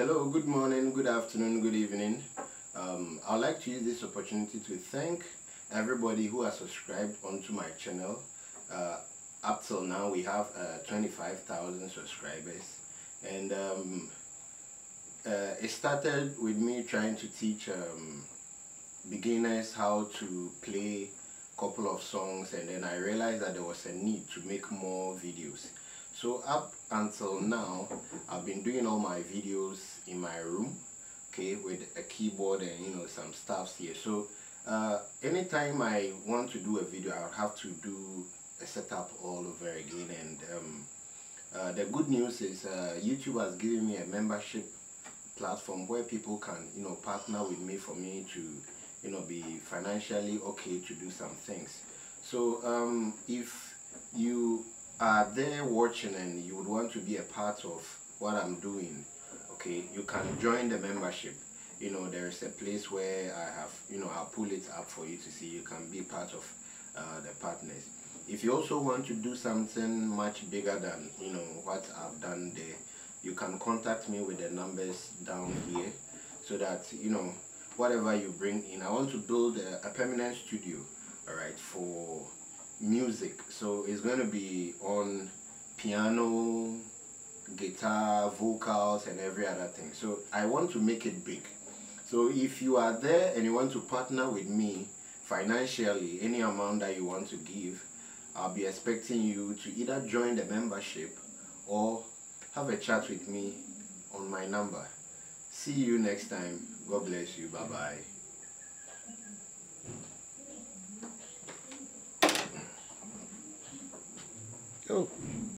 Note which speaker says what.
Speaker 1: Hello, good morning, good afternoon, good evening. Um, I'd like to use this opportunity to thank everybody who has subscribed onto my channel. Uh, up till now, we have uh, 25,000 subscribers, and um, uh, it started with me trying to teach um, beginners how to play a couple of songs, and then I realized that there was a need to make more videos. So up until now, I've been doing all my videos in my room, okay, with a keyboard and you know some stuffs here. So uh, anytime I want to do a video, I'll have to do a setup all over again. And um, uh, the good news is uh, YouTube has given me a membership platform where people can you know partner with me for me to you know be financially okay to do some things. So um, if you are there watching and you would want to be a part of what I'm doing, okay, you can join the membership. You know, there's a place where I have, you know, I'll pull it up for you to see. You can be part of uh, the partners. If you also want to do something much bigger than, you know, what I've done there, you can contact me with the numbers down here so that, you know, whatever you bring in, I want to build a, a permanent studio, all right, for music. So it's going to be on piano guitar vocals and every other thing. So i want to make it big. So if you are there and you want to partner with me financially any amount that you want to give i'll be expecting you to either join the membership or have a chat with me on my number. See you next time. God bless you. Bye bye
Speaker 2: Oh.